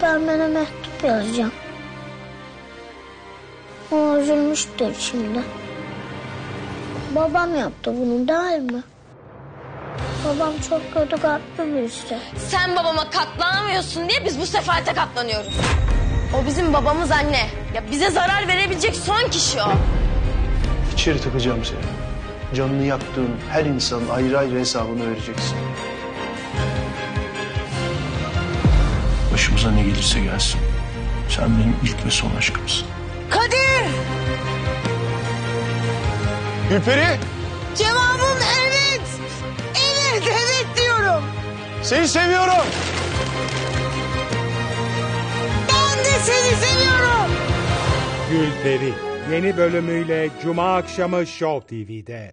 Süpermen'e mektup yazacağım. O üzülmüştür şimdi. Babam yaptı bunu değil mi? Babam çok kötü kalpli birisi. Sen babama katlanamıyorsun diye biz bu sefalete katlanıyoruz. O bizim babamız anne. Ya bize zarar verebilecek son kişi o. İçeri tıkacağım seni. Canını yaktığın her insanın ayrı ayrı hesabını vereceksin. Başımıza ne gelirse gelsin. Sen benim ilk ve son aşkımsın. Kadir! Gülperi! Cevabım evet. Evet, evet diyorum. Seni seviyorum. Ben de seni seviyorum. Gülperi yeni bölümüyle Cuma akşamı Show TV'de.